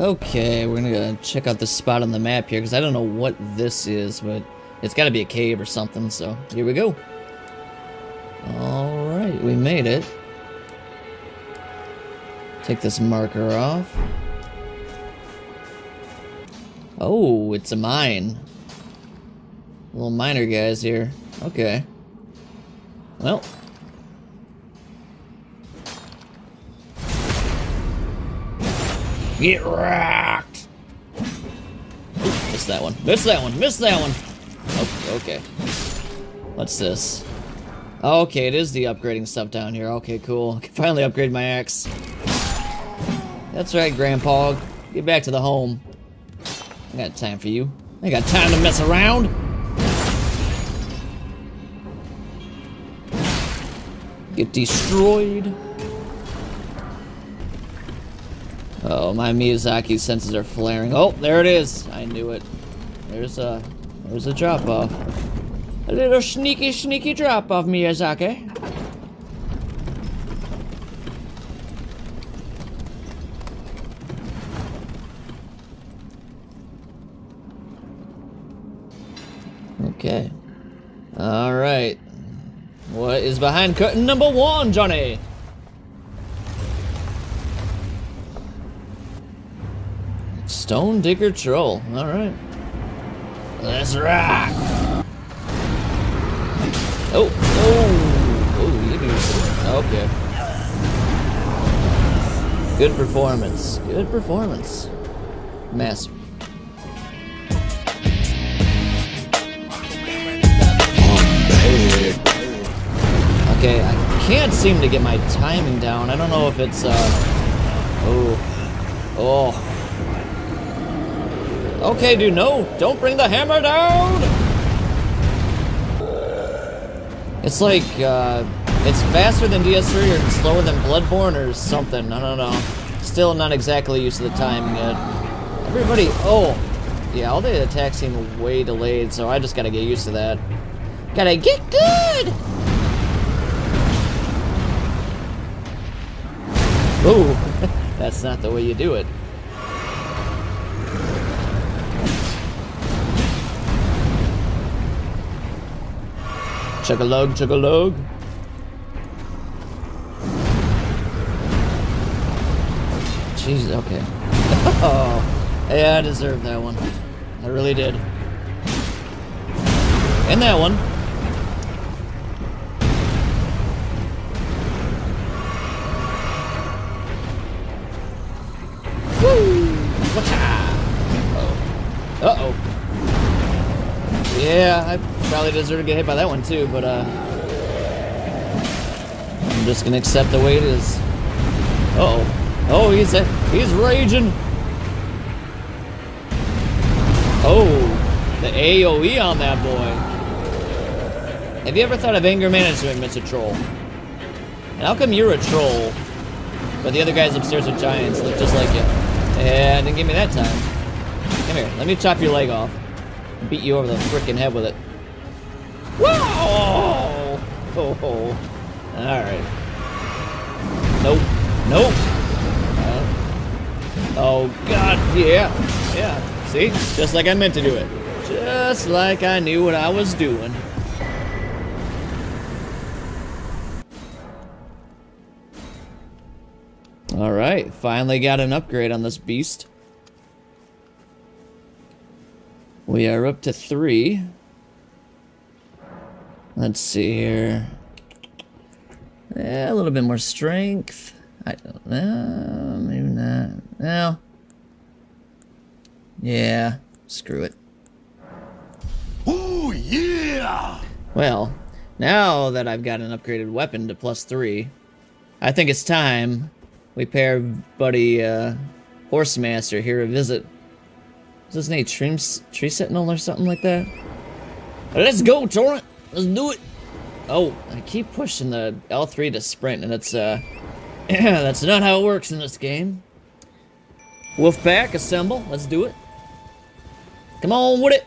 Okay, we're gonna check out this spot on the map here, because I don't know what this is, but it's gotta be a cave or something, so here we go. Alright, we made it. Take this marker off. Oh, it's a mine. Little miner guys here. Okay. Well. Get rocked! Missed that one. Miss that one. Miss that one. Okay. What's this? Okay, it is the upgrading stuff down here. Okay, cool. I can finally upgrade my axe. That's right, Grandpa. Get back to the home. I got time for you. I got time to mess around. Get destroyed. Oh, my Miyazaki senses are flaring. Oh, there it is. I knew it. There's a, there's a drop off. A little sneaky, sneaky drop off, Miyazaki. Okay. All right. What is behind curtain number one, Johnny? Stone Digger Troll. All right. Let's rock. Oh, oh, oh, you do. Okay. Good performance. Good performance. Massive. Okay, I can't seem to get my timing down. I don't know if it's, uh... Oh. Oh. Okay, dude, no! Don't bring the hammer down! It's like, uh... It's faster than DS3 or slower than Bloodborne or something. I don't know. Still not exactly used to the timing yet. Everybody... Oh! Yeah, all the attacks seem way delayed, so I just gotta get used to that. Gotta get good! Ooh, that's not the way you do it. Chug-a-lug, chug-a-lug. Jeez, okay. oh, yeah, I deserved that one. I really did. And that one. Woo! Uh-oh. Uh-oh. Yeah, I probably deserve to get hit by that one too, but uh... I'm just gonna accept the way it is. Uh oh Oh, he's a, he's raging! Oh, the AoE on that boy. Have you ever thought of anger management, Mr. Troll? And how come you're a troll, but the other guys upstairs are giants, look just like you? Yeah, didn't give me that time. Come here, let me chop your leg off. Beat you over the freaking head with it. Whoa! Oh, oh. Alright. Nope. Nope. Uh, oh, God, yeah. Yeah. See? Just like I meant to do it. Just like I knew what I was doing. Alright, finally got an upgrade on this beast. We are up to three. Let's see here. Yeah, a little bit more strength. I don't know, maybe not. No. Yeah, screw it. Oh yeah! Well, now that I've got an upgraded weapon to plus three, I think it's time we pay our buddy uh, Horsemaster here a visit. Is his name Tree, Tree Sentinel or something like that? Let's go, Torrent! Let's do it! Oh, I keep pushing the L3 to sprint, and it's, uh... that's not how it works in this game. Wolfpack, assemble. Let's do it. Come on with it!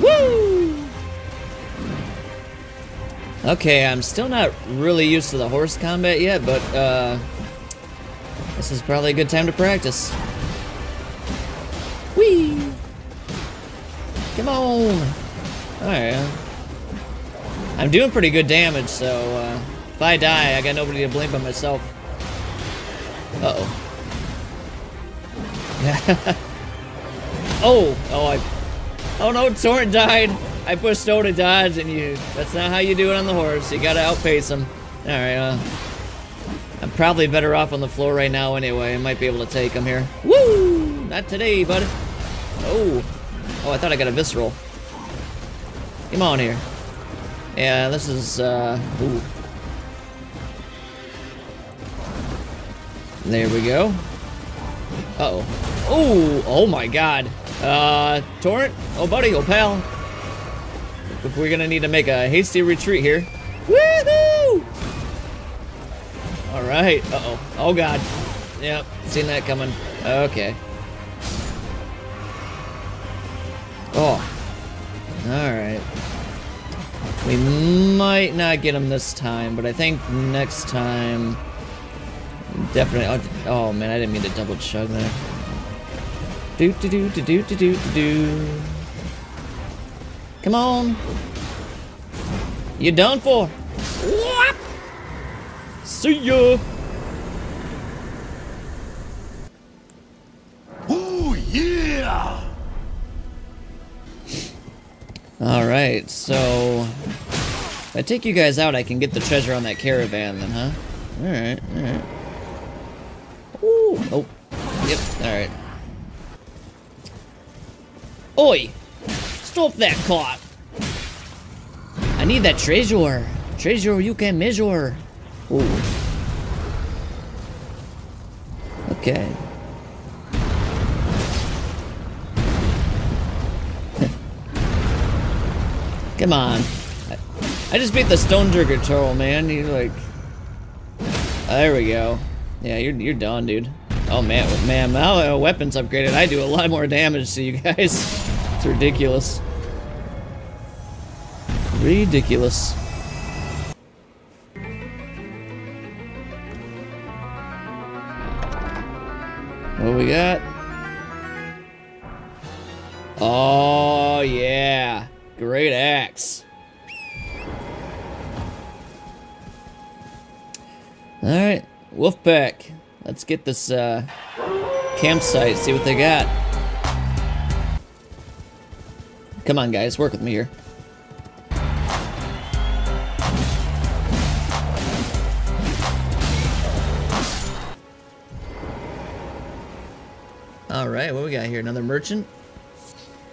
Woo! Okay, I'm still not really used to the horse combat yet, but, uh... This is probably a good time to practice. Whee! Come on! Alright. I'm doing pretty good damage, so uh, if I die, I got nobody to blame but myself. Uh-oh. oh! Oh, I... Oh no, Torrent died! I pushed O to dodge, and you... That's not how you do it on the horse. You gotta outpace him. Alright, uh... I'm probably better off on the floor right now anyway. I might be able to take him here. Woo! Not today, bud. Oh. Oh, I thought I got a visceral. Come on here. Yeah, this is, uh... Ooh. There we go. Uh-oh. Oh! Oh my god. Uh, Torrent? Oh, buddy. Oh, pal. We're gonna need to make a hasty retreat here. Woohoo! All right. Uh-oh. Oh, God. Yep. Seen that coming. Okay. Oh. Alright. We might not get him this time, but I think next time... Definitely. Oh, oh man, I didn't mean to double chug there. Do do do do do do do do. Come on. You're done for. See ya. Alright, so... If I take you guys out, I can get the treasure on that caravan then, huh? Alright, alright. Ooh! Oh. Yep, alright. Oi! Stop that cop! I need that treasure. Treasure you can measure. Ooh. Okay. Come on. I, just beat the Stone Trigger Turtle, man. He's like... There we go. Yeah, you're, you're done, dude. Oh, man. Man, uh, weapons upgraded. I do a lot more damage to you guys. It's ridiculous. Ridiculous. What we got? Oh, yeah. Great axe. Alright, Wolfpack. Let's get this uh, campsite, see what they got. Come on, guys, work with me here. All right, what we got here? Another merchant?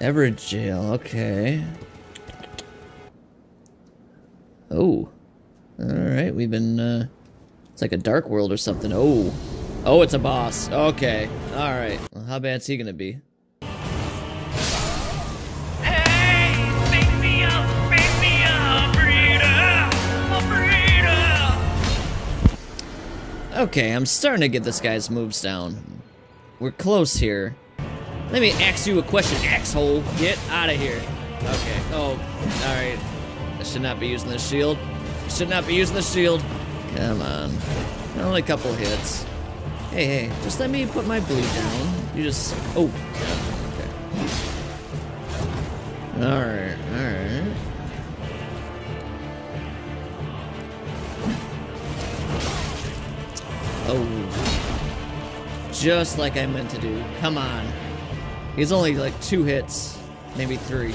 Evergaol, okay. Oh. Alright, we've been, uh... It's like a dark world or something. Oh. Oh, it's a boss. Okay. Alright. Well, how bad's he gonna be? Hey, make me up, make me up, breeder, a breeder. Okay, I'm starting to get this guy's moves down. We're close here. Let me ask you a question, asshole. Get out of here. Okay. Oh, alright. I should not be using the shield. I should not be using the shield. Come on. Only a couple hits. Hey, hey, just let me put my bleed down. You just... Oh. Okay. Alright, alright. Oh. Just like I meant to do. Come on. He's only like two hits. Maybe three.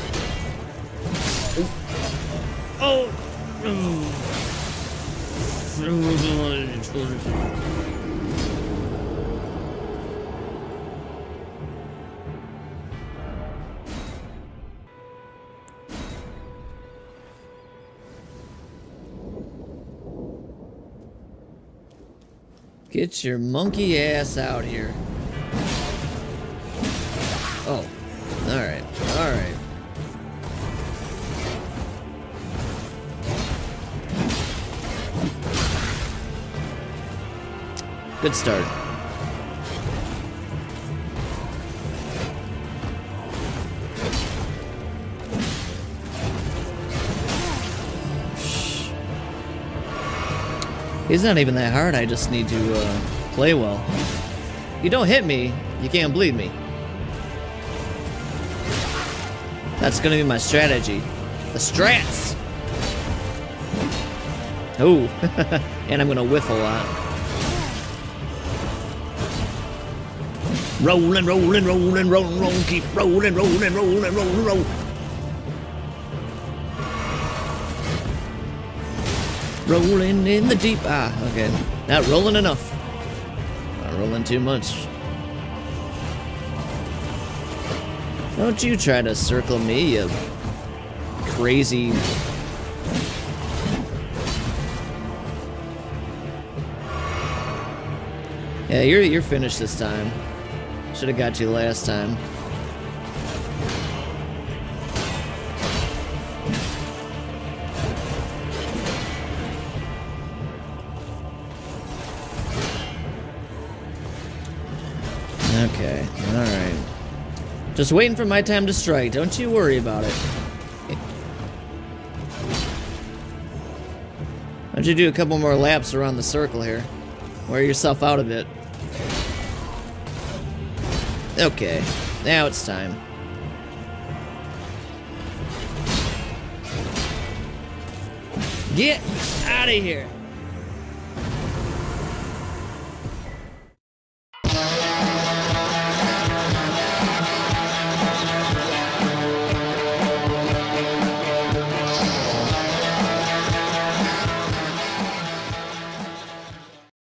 Oh! Get your monkey ass out here. Oh. Alright. Alright. Good start. He's not even that hard, I just need to uh, play well. You don't hit me, you can't bleed me. That's gonna be my strategy. The strats! Oh, and I'm gonna whiff a lot. Rolling, rolling, rolling, rolling, rolling, keep rolling, rolling, rolling, rolling, rolling. Rolling in the deep. Ah, okay. Not rolling enough. Not rolling too much. Don't you try to circle me, you crazy. Yeah, you're you're finished this time. Should have got you last time. Okay, alright. Just waiting for my time to strike. Don't you worry about it. Why don't you do a couple more laps around the circle here? Wear yourself out a bit. Okay, now it's time. Get out of here!